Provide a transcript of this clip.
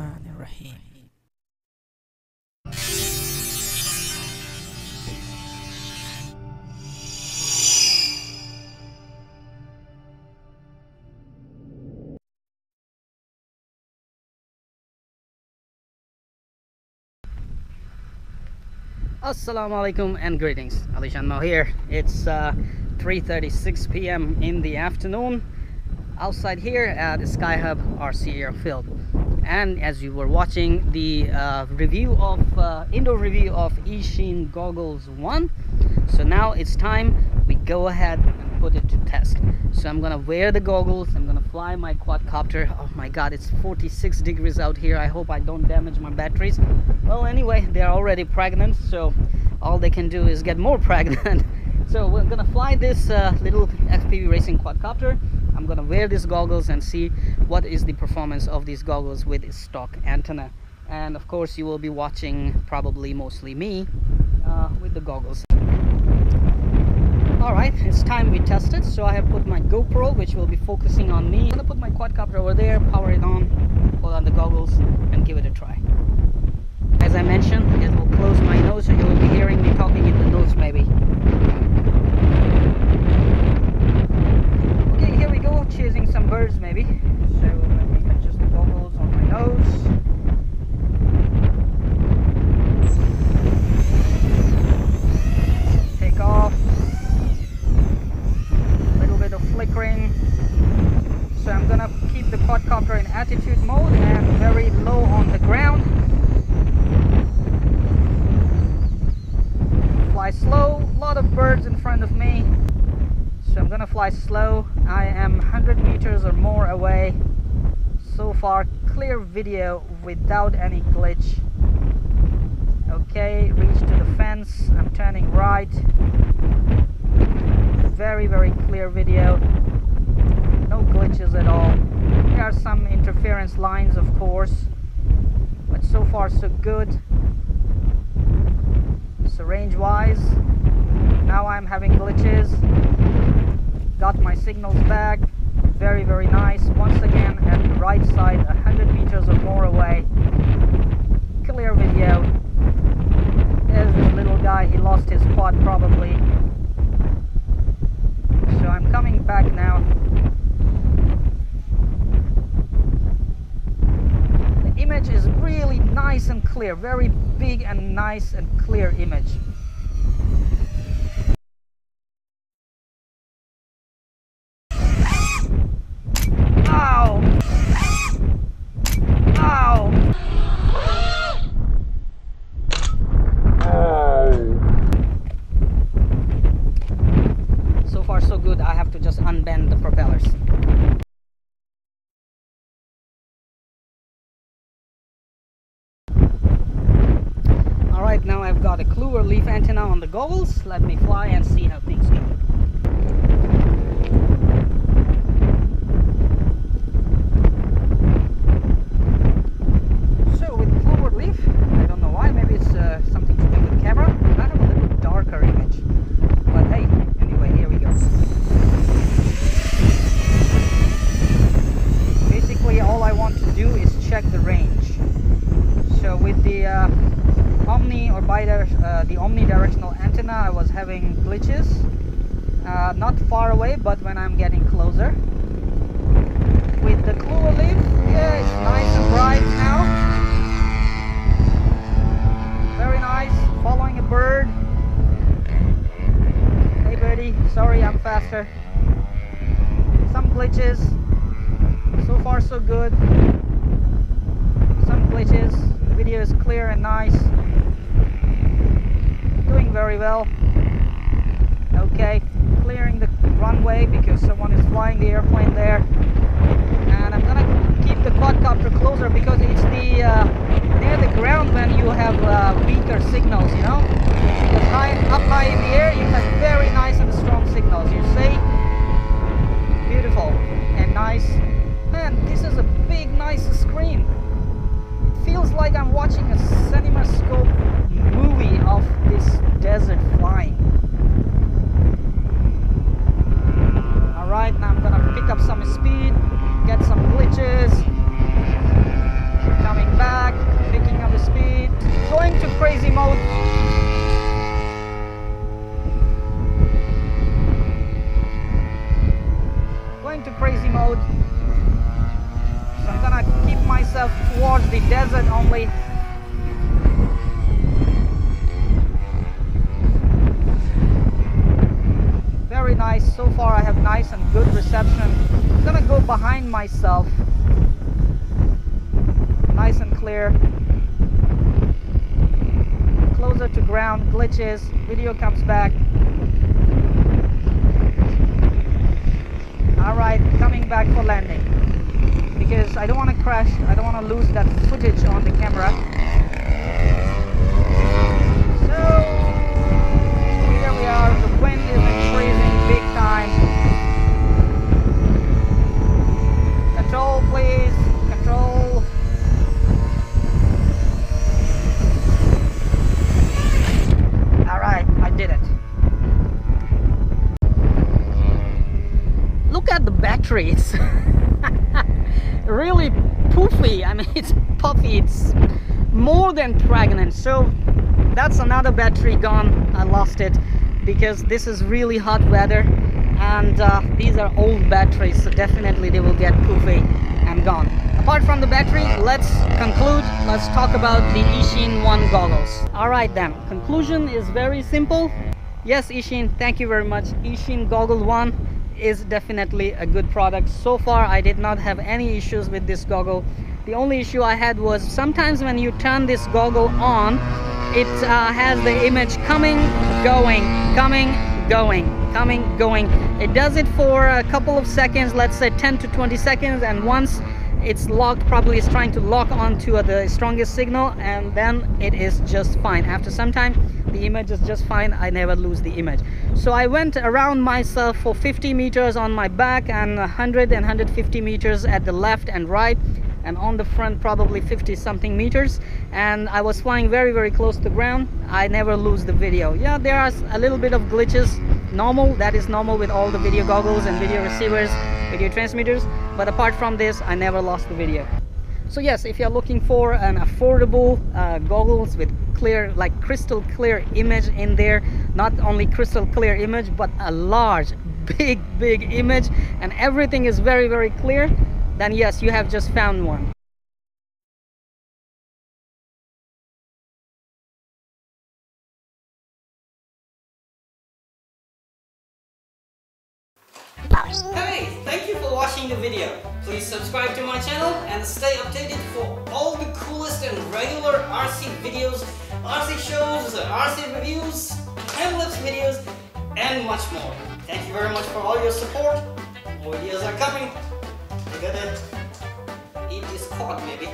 الرحمن الرحيم Assalamu alaikum and greetings. Alishan Mao here. It's uh, 3.36 p.m. in the afternoon. Outside here at the Sky Hub RC airfield. And as you were watching the uh, review of, uh, indoor review of Eachine Goggles 1. So now it's time we go ahead and put it to test. So I'm gonna wear the goggles, I'm gonna fly my quadcopter. Oh my god, it's 46 degrees out here. I hope I don't damage my batteries. Well, anyway, they're already pregnant, so all they can do is get more pregnant. so we're gonna fly this uh, little FPV racing quadcopter. I'm gonna wear these goggles and see what is the performance of these goggles with stock antenna. And of course, you will be watching probably mostly me uh, with the goggles. All right it's time we test it. So i have put my gopro which will be focusing on me. I'm gonna put my quadcopter over there power it on put on the goggles and give it a try as i mentioned it will close my nose so you will be hearing me talking in the nose maybe okay here we go chasing some birds maybe so let me adjust the goggles on my nose take off bit of flickering so I'm gonna keep the quadcopter in attitude mode and very low on the ground fly slow a lot of birds in front of me. So I'm gonna fly slow. I am 100 meters or more away. So far clear video without any glitch. Okay reach to the fence. I'm turning right. Very very clear video. No glitches at all. There are some interference lines of course but so far so good. So range wise now I'm having glitches. Got my signals back. Very very nice. Once again at the right side 100 meters or more away. Clear video. There's this little guy. He lost his quad probably. So I'm coming back now. The image is really nice and clear, very big and nice and clear image. So so good I have to just unbend the propellers. Alright now I've got a clover leaf antenna on the goggles let me fly and see how things go so with clover leaf I don't know why maybe it's uh, something to do with camera I have a little darker image but hey anyway here we go basically all I want to do is check the range so with the uh, omni or bidir uh, the omnidirectional antenna I was having glitches uh, not far away but when I'm getting closer with the clover leaf yeah it's nice and bright now very nice following a bird Hey birdie, sorry I'm faster. Some glitches. So far so good. Some glitches. The video is clear and nice. Doing very well. Okay, clearing the runway because someone is flying the airplane there. And I'm gonna keep the quadcopter closer because it's the uh, near the ground when you have uh, weaker signals, you know? Because high, up high in the air you have very nice and strong signals, you see? Beautiful and nice. Man, this is a big nice screen. It feels like I'm watching a CinemaScope movie of this desert flying. Alright, now I'm gonna pick up some speed, get some glitches, towards the desert only. Very nice. So far I have nice and good reception. I'm gonna go behind myself. Nice and clear. Closer to ground, glitches, video comes back. Alright, coming back for landing because I don't want to crash, I don't want to lose that footage on the camera. So, here we are, the wind is increasing big time. Control please, control. Alright, I did it. Look at the battery, it's really poofy. I mean, it's puffy. It's more than pregnant. So that's another battery gone. I lost it because this is really hot weather and uh, these are old batteries. So definitely they will get poofy and gone. Apart from the battery, let's conclude. Let's talk about the Eachine 1 goggles. Alright then, conclusion is very simple. Yes, Eachine thank you very much. Eachine Goggle 1 is definitely a good product. So far i did not have any issues with this goggle. The only issue i had was sometimes when you turn this goggle on it uh, has the image coming going coming going coming going. It does it for a couple of seconds let's say 10 to 20 seconds and once it's locked probably it's trying to lock onto the strongest signal and then it is just fine. After some time the image is just fine. I never lose the image. So i went around myself for 50 meters on my back and 100 and 150 meters at the left and right and on the front probably 50 something meters. And I was flying very very close to ground. I never lose the video. Yeah there are a little bit of glitches. Normal that is normal with all the video goggles and video receivers video transmitters but apart from this I never lost the video. So yes if you're looking for an affordable uh, goggles with clear like crystal clear image in there not only crystal clear image but a large big big image and everything is very very clear then yes you have just found one Hey, thank you for watching the video. Please subscribe to my channel and stay updated for all the coolest and regular RC videos, RC shows, RC reviews, time-lapse videos, and much more. Thank you very much for all your support. More videos are coming. I gotta eat this cod maybe.